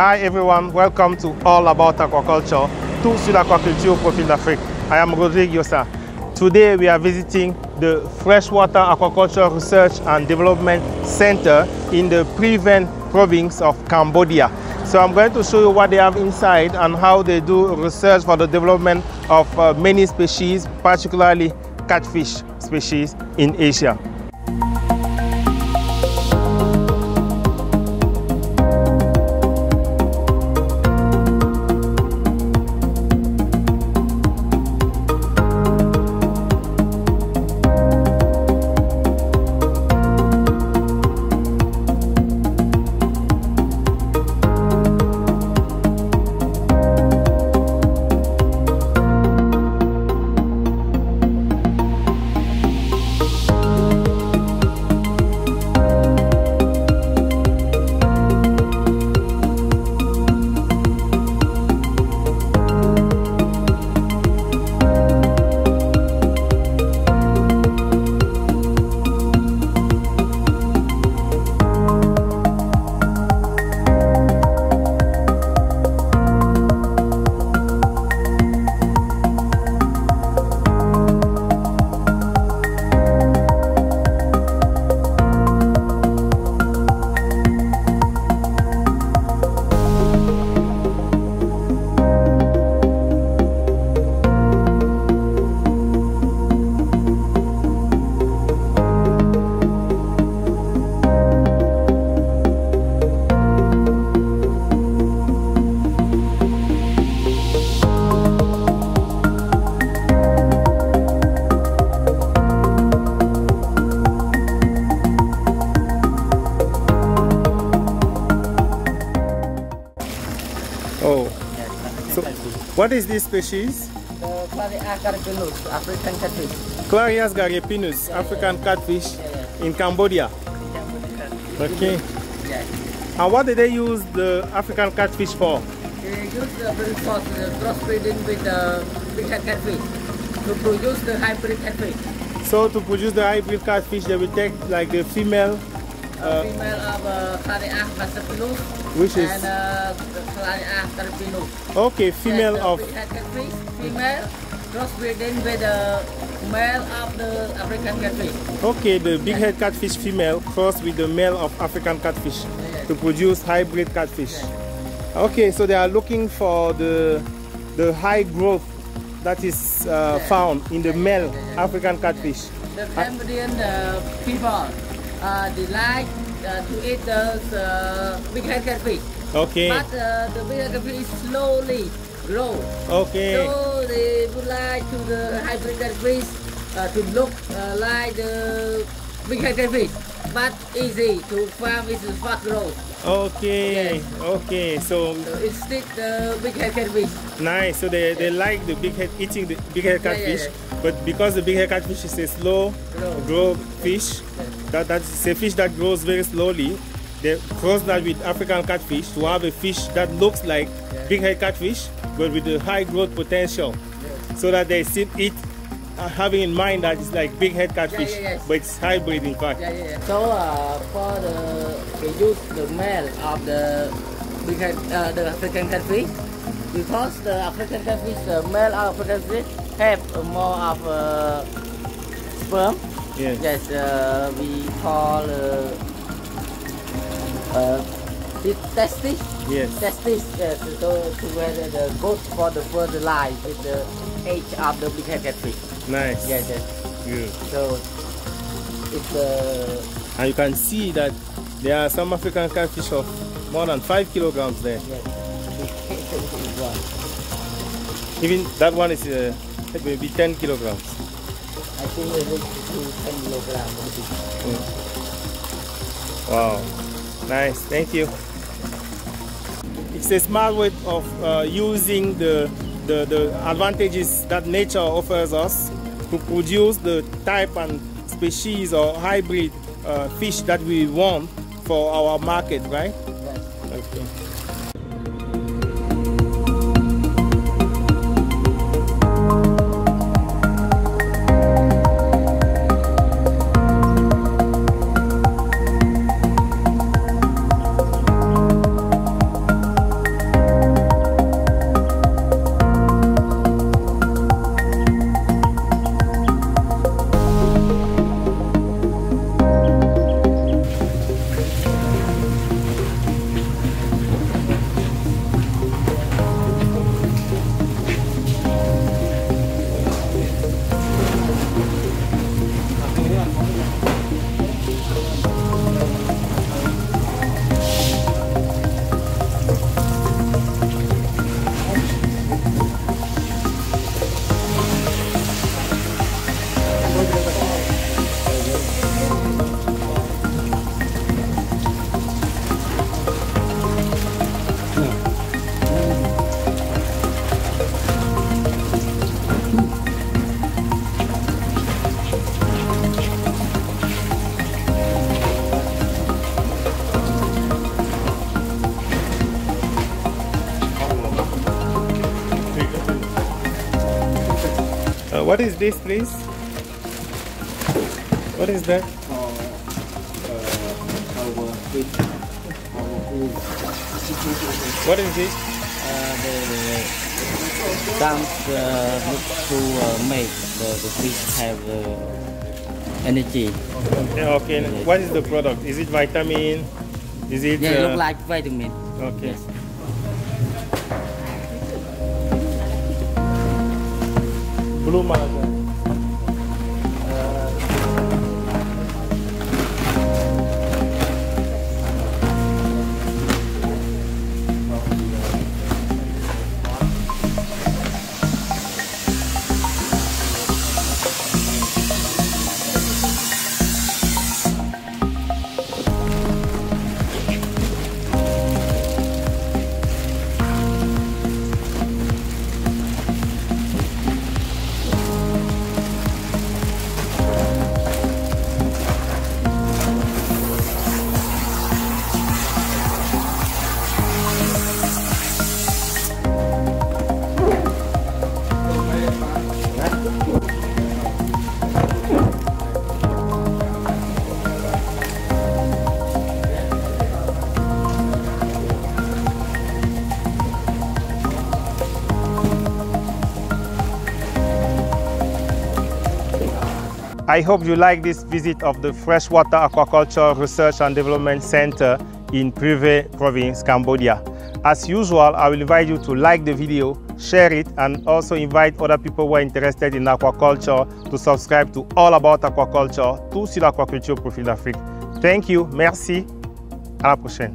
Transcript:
Hi everyone, welcome to All About Aquaculture, tout sur l'aquaculture au profil d'Afrique. I am Rodrigue Yossa. Today we are visiting the Freshwater Aquaculture Research and Development Center in the Prey Veng province of Cambodia. So I'm going to show you what they have inside and how they do research for the development of uh, many species, particularly catfish species in Asia. What is this species? Ah, Gariepinus, African catfish. Clarias gariepinus, African catfish in Cambodia. Okay. And what did they use the African catfish for? They use the for crossbreeding with the head catfish to produce the hybrid catfish. So to produce the hybrid catfish, they will take like the female, uh, female of uh, carpinus which is and uh, the Claria okay, female That's the of catfish, female crossbreeding with the male of the African catfish. okay the big head catfish female crossed with the male of African catfish Yes. to produce hybrid catfish. Okay, so they are looking for the the high growth that is uh, found in the male African catfish. The Cambodian uh, people, uh, they like uh, to eat those uh, big head catfish. Okay, But uh, the big head catfish slowly grow. okay, So they would like to the hybrid catfish uh, to look uh, like the big head catfish. But easy to farm is fast growth. okay, okay. So So instead the big head catfish. nice. So they, they like the big head eating the big head Yeah, yeah, catfish, but because the big head catfish is a slow Grow. grow fish, that that's a fish that grows very slowly. They cross that with African catfish to have a fish that looks like big head catfish, but with a high growth potential, so that they still eat, uh, having in mind that it's like big head catfish, yeah, yes. but it's hybrid in fact. Yeah, yeah, yeah. So uh, for the they use the male of the big head, uh, the African catfish because the African catfish, the male of African catfish have more of uh, sperm. Yes. Yes, uh, we call uh, uh, the testis. Yes. Testis uh, to, where the, goat for the fertilize with the age of the big head catfish. Nice. Yes, yes. Good. So it's uh, And you can see that there are some African catfish of more than five kilograms there. yes. Even that one is uh, maybe 10 kilograms. I think it reached to 10 kilograms. Wow. Nice. Thank you. It's a smart way of uh, using the, the, the advantages that nature offers us to produce the type and species or hybrid uh, fish that we want for our market, right? Yes. Okay. What is this, please? What is that? For uh, our fish, our food. What is this? Uh, the dams uh, to uh, make the, the fish have uh, energy. Yeah, okay. What is the product? Is it vitamin? Is it? Yeah, uh, look like vitamin. Okay. Yes. belum ada. I hope you like this visit of the Freshwater Aquaculture Research and Development Center in Prey Veng Province, Cambodia. As usual, I will invite you to like the video, share it, and also invite other people who are interested in aquaculture to subscribe to All About Aquaculture, tout sur au profil d'Afrique. Thank you, merci, à la prochaine.